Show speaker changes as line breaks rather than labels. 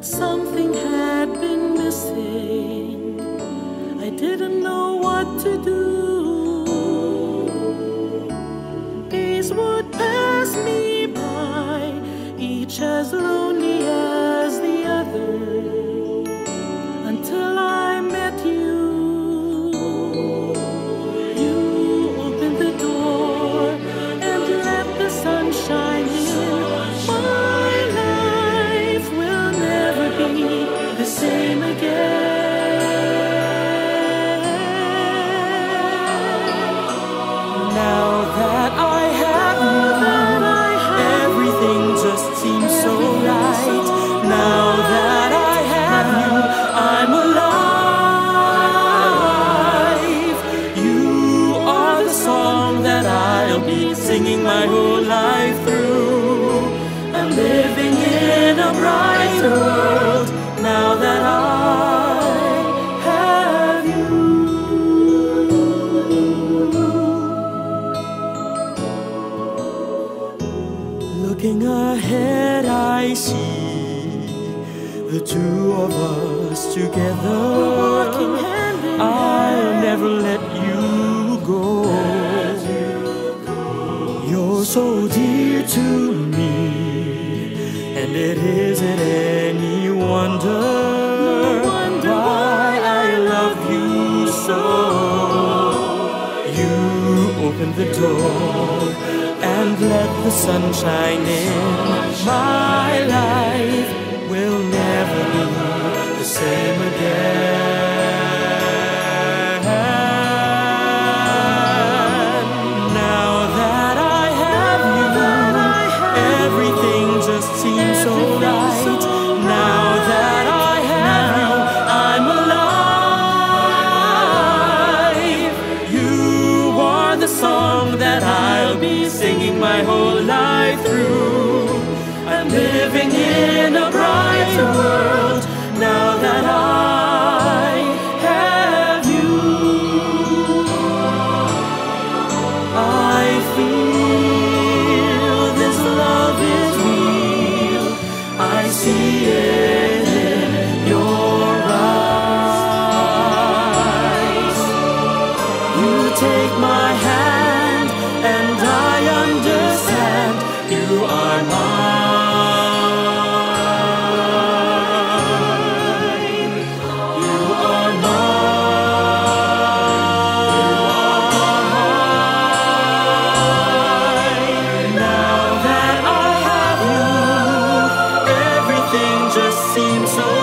that something had been missing. I didn't know what to do. Days would pass me by, each as lonely a brighter world now that I have you. Looking ahead, I see the two of us together. I'll never let you go. You're so dear to me, and it isn't any wonder why I love you so. You open the door and let the sun shine in. My life I'll be singing my whole life through. I'm living in a brighter world now that I have you. I feel this love is real. I see it. take my hand and I understand you are mine. You are mine. Now that I have you, everything just seems so.